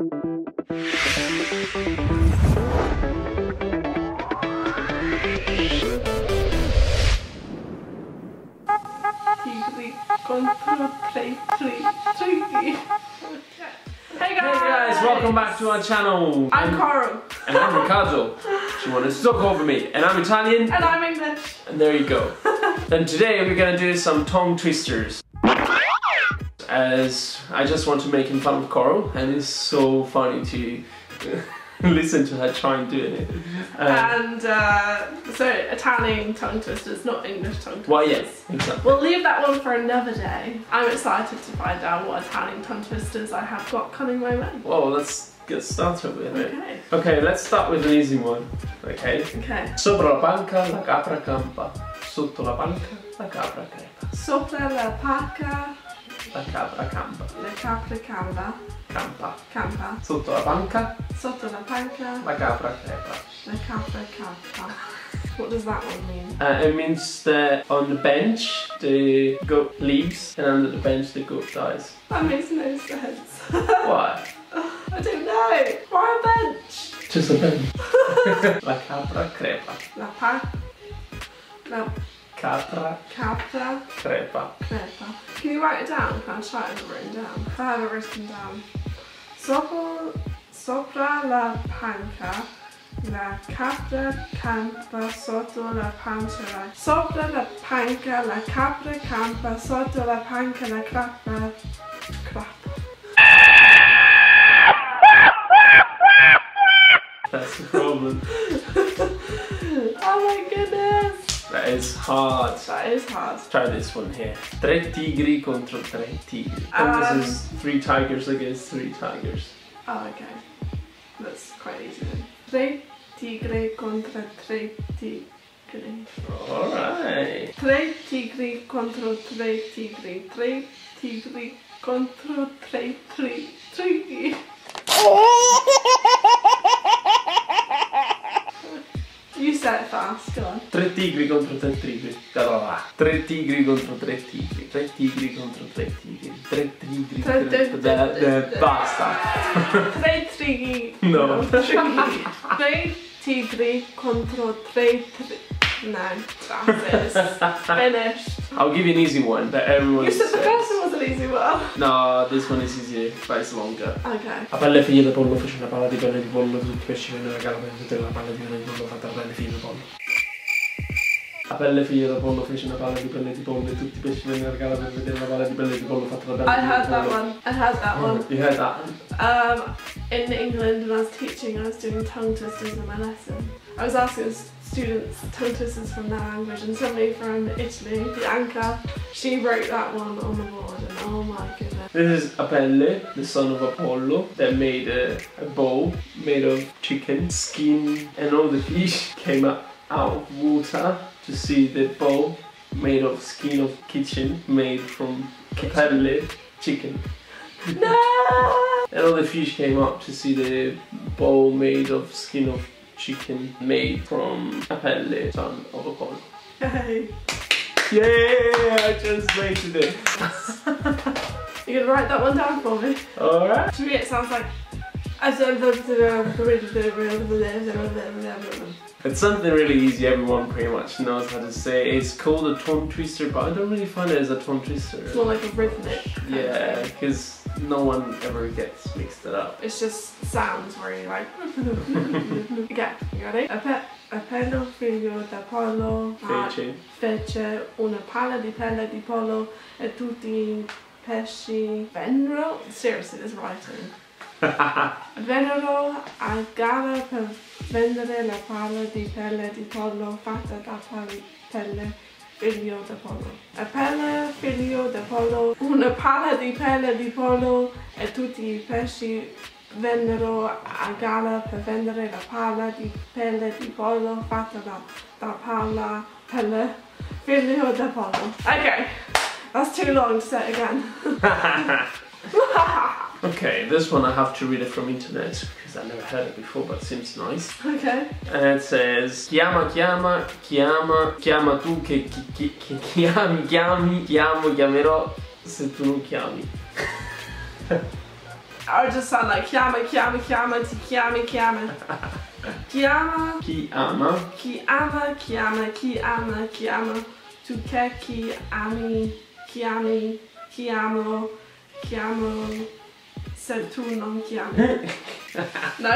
Hey Hey guys! welcome back to our channel. I'm Coral. And I'm Riccardo. She wanted to talk over me. And I'm Italian. And I'm English. And there you go. and today we're gonna do some tongue twisters. As I just want to make him fun of Coral, and it's so funny to listen to her try and doing it. Um, And uh, so Italian tongue twisters, not English tongue twisters. well, yes, exactly. We'll leave that one for another day. I'm excited to find out what Italian tongue twisters I have got coming my way. Well, let's get started with it. Okay. Okay, let's start with an easy one. Okay. Okay. Sopra la panca la capra campa. Sotto la panca la capra crepa. Sopra la paca, La capra campa. la capra camba, Campa. campa. Sotto la panca Sotto la panca, la capra crepa. la capra campa. What does that one mean? Uh, it means that on the bench the goat leaves and under the bench the goat dies. That makes no sense. Why? I don't know. Why a bench? Just a bench. la capra crepa. La pa... La Capra capra crepa. crepa. Can you write it down? Can I try it written down? I have it written down. Sopra, sopra la panca, la capra campa sotto la pancia. Sopra la panca, la capra campa sotto la panca, la crapa. Crap. That's the problem. is hard. That is hard. Try this one here. Tre tigri contro tre tigri. And Um, this is three tigers against three tigers. Oh, okay. That's quite easy then. Tre tigre contra tre tigri. Alright. Tre tigri contro tre tigri. Tre tigri contro tre tre tigri. Go on. Tre tigri contro tre tigri. Allora, Tre tigri contro tre tigri. Tre tigri contro tre tigri. Tre tigri. Tre- tre- Basta. Tre tigri. No. Tigri. Tre tigri contro tre that's it. Finished. I'll give you an easy one that everyone You said the first one was an easy one. No, this one is easier, but it's longer. Okay. Apelle figlia di pollo fece una palla di pelle di pollo, tutti i pesci vennero a galla per tutte la palla di pelle di pollo fatta a pelle figlia di pollo. Apelle figlia di pollo fece una palla di pelle di pollo e tutti i pesci vennero a galla per vedere la palla di pelle di pollo fatta da pelle I heard that one. I heard that one. You heard that? one? Um, in England, when I was teaching, I was doing tongue twisters in my lesson. I was asking students tongue twisters from their language, and somebody from Italy, Bianca, she wrote that one on the board, and oh my goodness. This is Apelle, the son of Apollo, that made a, a bowl made of chicken skin, and all the fish came up out of water to see the bowl made of skin of kitchen made from Apelle chicken. No! And all the fish came up to see the bowl made of skin of chicken made from son of Apollo. Hey. Yeah, I translated it. You gonna write that one down for me? Alright. To me, it sounds like. It's something really easy, everyone pretty much knows how to say. It's called a tongue twister, but I don't really find it as a tongue twister. It's more like a rhythmic. Yeah, because no one ever gets mixed it up. It's just sounds where you're like. okay, you ready? Ape- Appello figlio d'Apollo ha- Fece. fece una palla di pelle di pollo e tutti pesci vennero. Seriously, this writing. Vennero a gara per vendere la palla di pelle di pollo fatta da pelle figlio d'Apollo. Appella figlio d'Apollo, una palla di pelle di pollo e tutti i pesci vennero a gara per vendere la palla di pelle di pollo fatta da, da palla pelle figlio d'Apollo. Okay, that's too long to say it again. Okay, this one I have to read it from internet because I never heard it before, but it seems nice. okay. And it says chiama chiama chiama chiama tu che, chi- chi- che chiami chiami chiamo chiamerò se tu non chiami. I just sound like chiama, chiama, chiama, ti chiami, chiama. Chiama, Chi ama. chi ama, chiama, chi ama, chiama. Tu che chi ami, chiami, chiamo, chiamo. Se tu non chiami. No?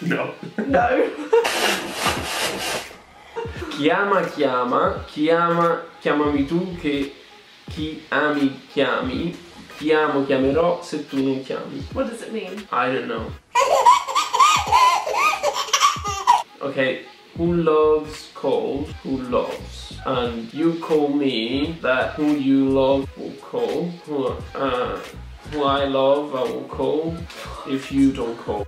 No. No. Chiama, chiama, chiama, chiamami tu che chi ami chiami, chiamo, chiamerò se tu non chiami. What does it mean? I don't know. Okay, who loves calls, who loves. And you call me that who you love will call. Who, uh, who I love I will call if you don't call.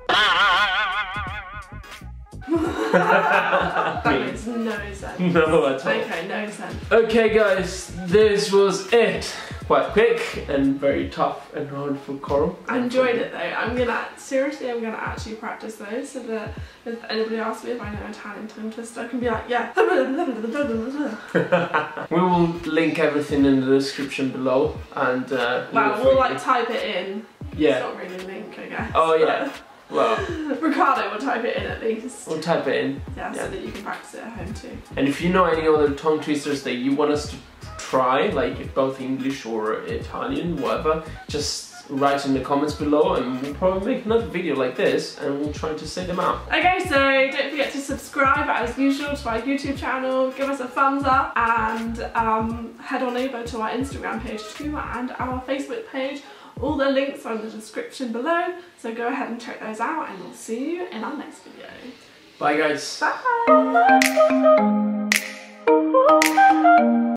That makes no sense. No at all. Okay, no sense. Okay guys, this was it. Quite quick and very tough and hard for Coral. I enjoyed it though. I'm gonna seriously, I'm gonna actually practice those so that if anybody asks me if I know Italian tongue twister, I can be like, yeah. We will link everything in the description below and uh, Well, we'll like type it in. It's yeah. not really link, I guess. Oh yeah. Well, Riccardo will type it in at least. we'll type it in. Yeah, yeah. so that you can practice it at home too. And if you know any other tongue twisters that you want us to try, like both English or Italian, whatever, just write in the comments below and we'll probably make another video like this and we'll try to say them out. Okay, so don't forget to subscribe as usual to our YouTube channel, give us a thumbs up, and um, head on over to our Instagram page too and our Facebook page. All the links are in the description below, so go ahead and check those out, and we'll see you in our next video. Bye guys. Bye!